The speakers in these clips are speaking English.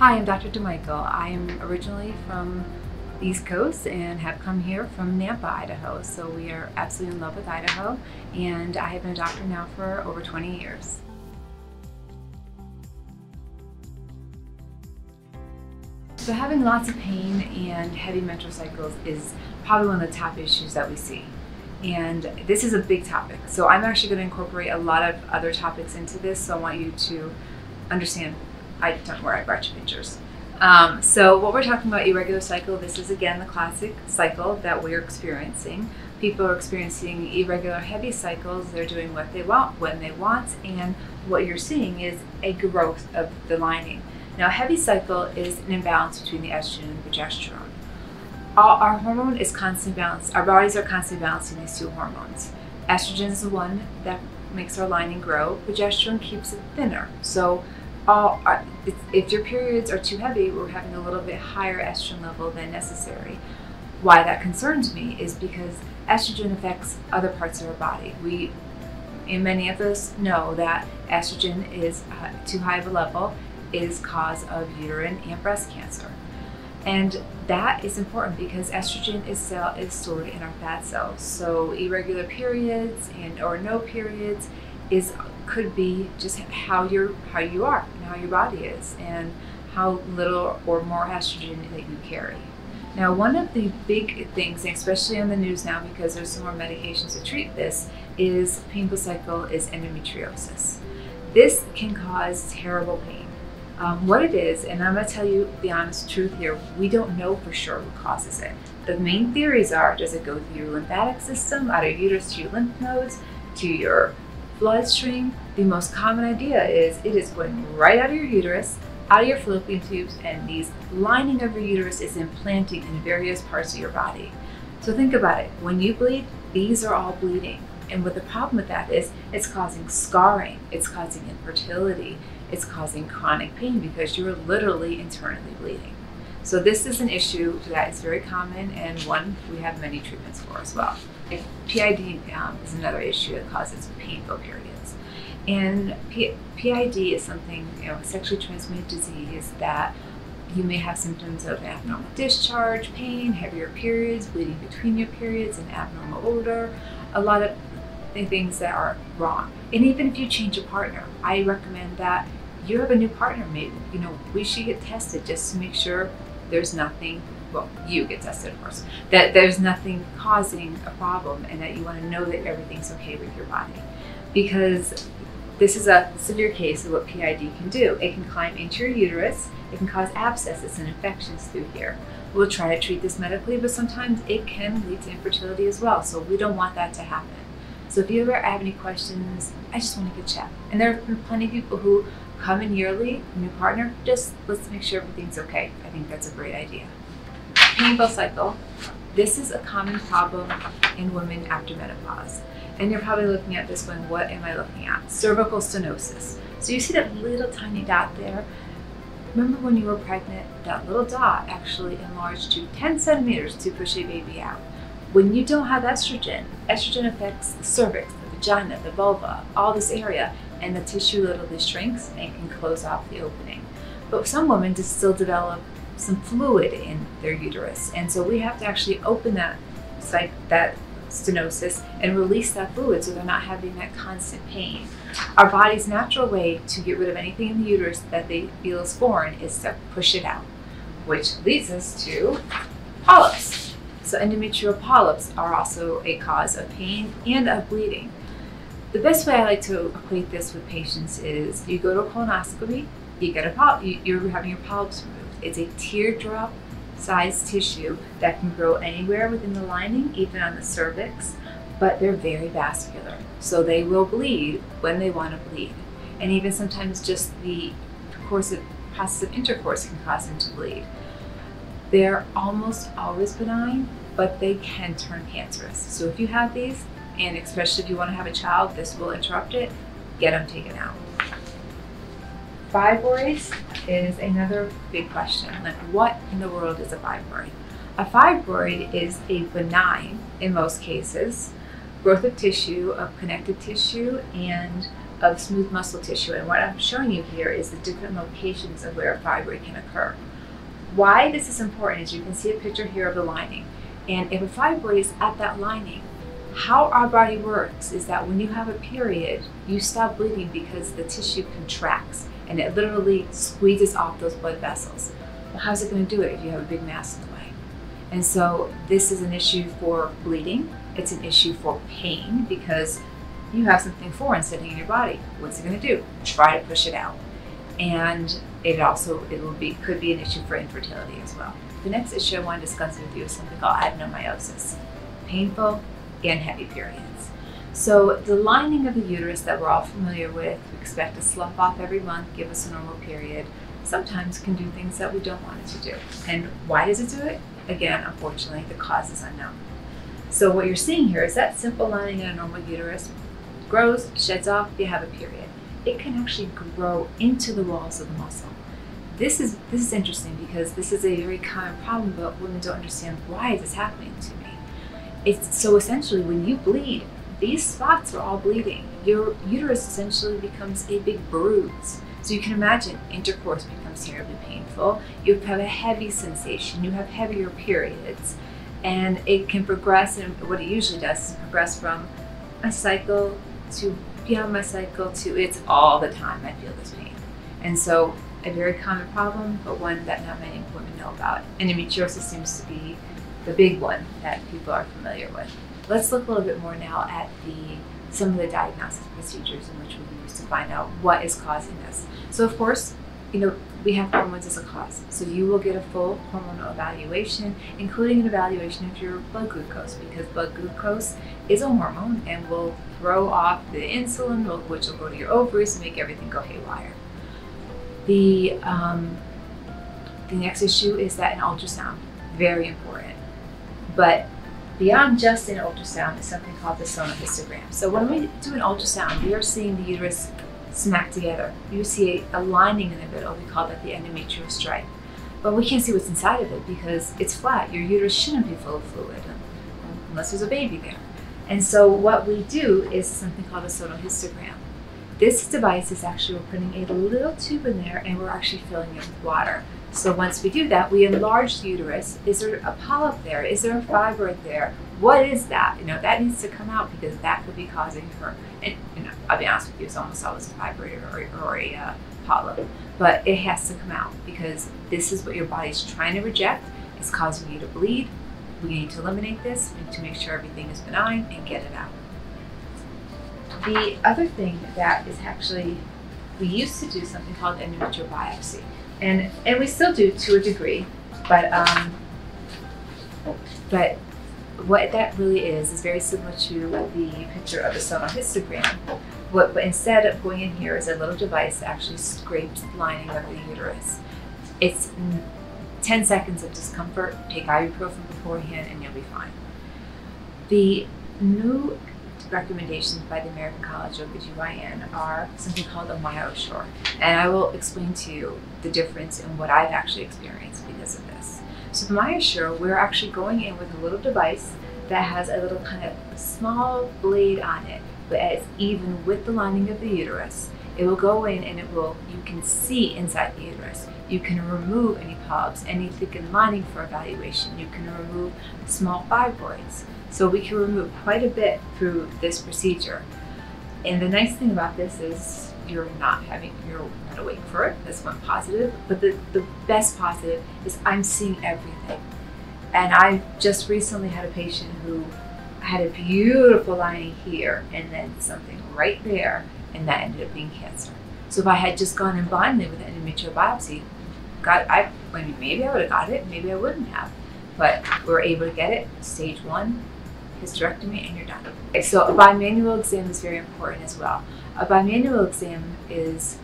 Hi, I'm Dr. DiMichele. I am originally from the East Coast and have come here from Nampa, Idaho. So we are absolutely in love with Idaho, and I have been a doctor now for over 20 years. So having lots of pain and heavy menstrual cycles is probably one of the top issues that we see. And this is a big topic. So I'm actually going to incorporate a lot of other topics into this. So I want you to understand. I don't where I brought you pictures. Um, so what we're talking about irregular cycle. This is again the classic cycle that we're experiencing. People are experiencing irregular heavy cycles. They're doing what they want when they want, and what you're seeing is a growth of the lining. Now, a heavy cycle is an imbalance between the estrogen and progesterone. All, our hormone is constant balance. Our bodies are constantly balancing these two hormones. Estrogen is the one that makes our lining grow. Progesterone keeps it thinner. So, all if your periods are too heavy, we're having a little bit higher estrogen level than necessary. Why that concerns me is because estrogen affects other parts of our body. We, and many of us know that estrogen is uh, too high of a level is cause of uterine and breast cancer. And that is important because estrogen is, cell, is stored in our fat cells. So irregular periods and or no periods is could be just how you're how you are how your body is and how little or more estrogen that you carry. Now, one of the big things, especially on the news now, because there's some more medications to treat this, is painful cycle is endometriosis. This can cause terrible pain um, what it is, and I'm going to tell you the honest truth here, we don't know for sure what causes it. The main theories are does it go through your lymphatic system, out of uterus to your lymph nodes, to your bloodstream? The most common idea is it is going right out of your uterus, out of your fallopian tubes, and these lining of your uterus is implanting in various parts of your body. So think about it. When you bleed, these are all bleeding. And what the problem with that is, it's causing scarring, it's causing infertility, it's causing chronic pain because you're literally internally bleeding. So this is an issue that is very common and one we have many treatments for as well. PID um, is another issue that causes painful periods. And P- PID is something, you know, a sexually transmitted disease that you may have symptoms of abnormal discharge, pain, heavier periods, bleeding between your periods, an abnormal odor, a lot of things that are wrong. And even if you change a partner, I recommend that you have a new partner, maybe you know we should get tested just to make sure there's nothing. Well, you get tested, of course. That there's nothing causing a problem, and that you want to know that everything's okay with your body, because this is a severe case of what PID can do. It can climb into your uterus. It can cause abscesses and infections through here. We'll try to treat this medically, but sometimes it can lead to infertility as well. So we don't want that to happen. So if you ever have any questions, I just want to get chat. And there are plenty of people who come in yearly, new partner, just let's make sure everything's okay. I think that's a great idea. Painful cycle. This is a common problem in women after menopause. And you're probably looking at this going, what am I looking at? Cervical stenosis. So you see that little tiny dot there? Remember when you were pregnant, that little dot actually enlarged to 10 centimeters to push a baby out. When you don't have estrogen, estrogen affects the cervix, the vagina, the vulva, all this area, and the tissue literally shrinks and can close off the opening. But some women just still develop some fluid in their uterus, and so we have to actually open that that stenosis and release that fluid so they're not having that constant pain. Our body's natural way to get rid of anything in the uterus that they feel is foreign is to push it out, which leads us to polyps. So endometrial polyps are also a cause of pain and of bleeding. The best way I like to equate this with patients is you go to a colonoscopy, you get a polyp, you're having your polyps removed. It's a teardrop sized tissue that can grow anywhere within the lining, even on the cervix, but they're very vascular. So they will bleed when they want to bleed. And even sometimes just the course of process of intercourse can cause them to bleed. They're almost always benign, but they can turn cancerous. So if you have these, and especially if you want to have a child, this will interrupt it, get them taken out. Fibroids is another big question. Like, what in the world is a fibroid? A fibroid is a benign, in most cases, growth of tissue, of connective tissue, and of smooth muscle tissue. And what I'm showing you here is the different locations of where a fibroid can occur. Why this is important is you can see a picture here of the lining. And if a fibroid is at that lining, how our body works is that when you have a period, you stop bleeding because the tissue contracts and it literally squeezes off those blood vessels. Well, how's it going to do it if you have a big mass in the way? And so this is an issue for bleeding. It's an issue for pain because you have something foreign sitting in your body. What's it going to do? Try to push it out. And it also it will be could be an issue for infertility as well. The next issue I want to discuss with you is something called adenomyosis. Painful and heavy periods. So the lining of the uterus that we're all familiar with, we expect to slough off every month, give us a normal period, sometimes can do things that we don't want it to do. And why does it do it? Again, unfortunately, the cause is unknown. So what you're seeing here is that simple lining in a normal uterus grows, sheds off, you have a period. It can actually grow into the walls of the muscle. This is this is interesting because this is a very common problem, but women don't understand why is this happening to me. It's so essentially when you bleed, these spots are all bleeding. Your uterus essentially becomes a big bruise. So you can imagine intercourse becomes terribly painful. You have a heavy sensation. You have heavier periods. And it can progress, and what it usually does is progress from a cycle to beyond my cycle to it's all the time I feel this pain. And so a very common problem, but one that not many women know about. Endometriosis seems to be the big one that people are familiar with. Let's look a little bit more now at the some of the diagnostic procedures in which we use to find out what is causing this. So of course, you know, we have hormones as a cause. So you will get a full hormonal evaluation, including an evaluation of your blood glucose, because blood glucose is a hormone and will throw off the insulin, which will go to your ovaries and make everything go haywire. The um, the next issue is that an ultrasound, very important. But beyond just an ultrasound is something called the sonohystogram. So when we do an ultrasound, we are seeing the uterus smack together. You see a, lining in the middle. We call that the endometrial stripe. But we can't see what's inside of it because it's flat. Your uterus shouldn't be full of fluid unless there's a baby there. And so what we do is something called a sonohystogram. This device is actually we're putting a little tube in there and we're actually filling it with water. So once we do that, we enlarge the uterus. Is there a polyp there? Is there a fibroid there? What is that? You know, that needs to come out because that could be causing her, and you know, I'll be honest with you, it's almost always a fibroid or, or a uh, polyp. But it has to come out because this is what your body's trying to reject. It's causing you to bleed. We need to eliminate this. We need to make sure everything is benign and get it out. The other thing that is actually, we used to do something called endometrial biopsy and and we still do to a degree, but um, but what that really is is very similar to the picture of the sonohystogram. What, but instead of going in here is a little device that actually scrapes the lining of the uterus. It's 10 seconds of discomfort. Take ibuprofen beforehand, and you'll be fine. The new recommendations by the American College of OBGYN are something called a MyoSure. And I will explain to you the difference in what I've actually experienced because of this. So the MyoSure, we're actually going in with a little device that has a little kind of small blade on it, but it's even with the lining of the uterus. It will go in and it will, you can see inside the uterus. You can remove any polyps, any thickened lining for evaluation. You can remove small fibroids. So we can remove quite a bit through this procedure. And the nice thing about this is you're not having, you're not awake for it. That's one positive. But the, the best positive is I'm seeing everything. And I just recently had a patient who had a beautiful lining here and then something right there, and that ended up being cancer. So if I had just gone in blindly with an endometrial biopsy, got I, I mean, maybe I would have got it, maybe I wouldn't have. But we are able to get it, stage one, hysterectomy, and you're done. Okay, so a bimanual exam is very important as well. A bimanual exam is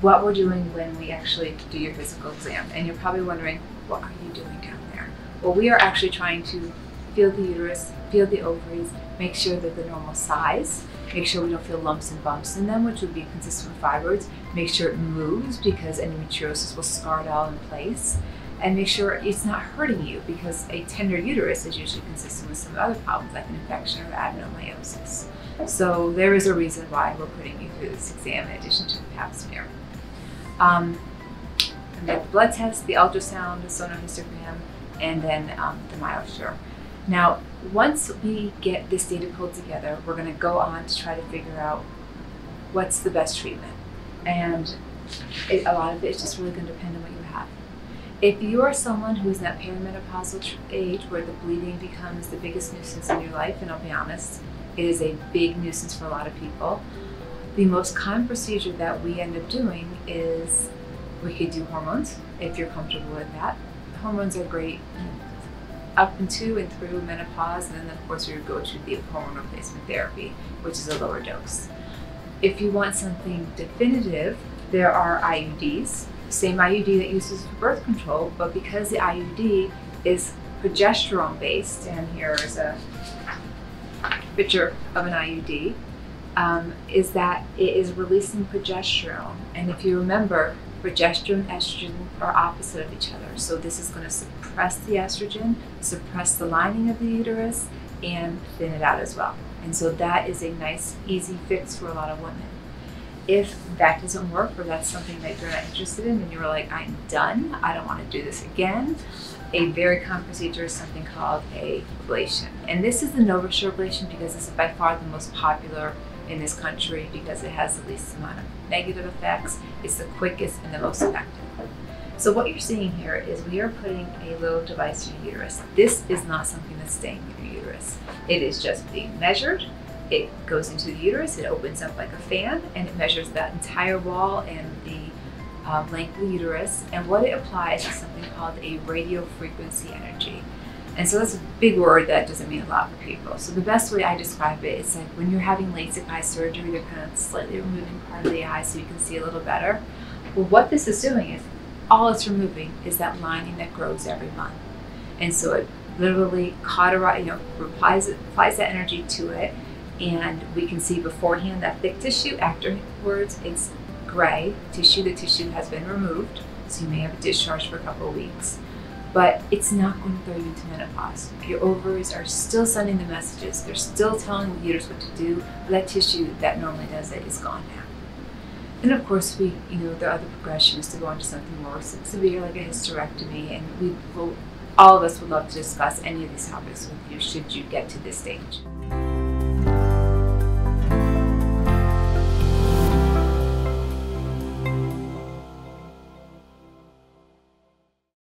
what we're doing when we actually do your physical exam. And you're probably wondering, what are you doing down there? Well, we are actually trying to feel the uterus, feel the ovaries, make sure that the normal size, make sure we don't feel lumps and bumps in them, which would be consistent with fibroids, make sure it moves because endometriosis will scar it all in place, and make sure it's not hurting you because a tender uterus is usually consistent with some other problems like an infection or adenomyosis. So there is a reason why we're putting you through this exam in addition to the pap smear. Um, the blood test, the ultrasound, the sonohystogram, and then um, the MyoSure. Now, once we get this data pulled together, we're going to go on to try to figure out what's the best treatment. And it, a lot of it is just really going to depend on what you have. If you are someone who's in that perimenopausal age where the bleeding becomes the biggest nuisance in your life, and I'll be honest, it is a big nuisance for a lot of people, the most common procedure that we end up doing is we could do hormones if you're comfortable with that. Hormones are great up into and through menopause, and then of course we would go to the hormone replacement therapy, which is a lower dose. If you want something definitive, there are IUDs, same IUD that uses for birth control, but because the IUD is progesterone based, and here is a picture of an IUD, um, is that it is releasing progesterone. And if you remember, progesterone estrogen are opposite of each other. So this is going to suppress the estrogen, suppress the lining of the uterus, and thin it out as well. And so that is a nice, easy fix for a lot of women. If that doesn't work or that's something that you're not interested in and you're like, I'm done, I don't want to do this again, a very common procedure is something called a ablation. And this is the NovaSure ablation because this is by far the most popular in this country because it has the least amount of negative effects, it's the quickest and the most effective. So what you're seeing here is we are putting a little device in your uterus. This is not something that's staying in your uterus. It is just being measured. It goes into the uterus, it opens up like a fan, and it measures that entire wall and the uh, length of the uterus. And what it applies is something called a radio frequency energy. And so that's a big word that doesn't mean a lot for people. So the best way I describe it is like when you're having LASIK eye surgery, they're kind of slightly removing part of the eye so you can see a little better. Well, what this is doing is all it's removing is that lining that grows every month. And so it literally cauterizes, you know, applies, applies that energy to it. And we can see beforehand that thick tissue, afterwards it's gray tissue. The tissue has been removed, so you may have a discharge for a couple of weeks but it's not going to throw you into menopause. Your ovaries are still sending the messages. They're still telling the uterus what to do, that tissue that normally does it is gone now. And of course, we, you know, the other progression is to go on to something more severe like a hysterectomy, and we will, all of us would love to discuss any of these topics with you should you get to this stage.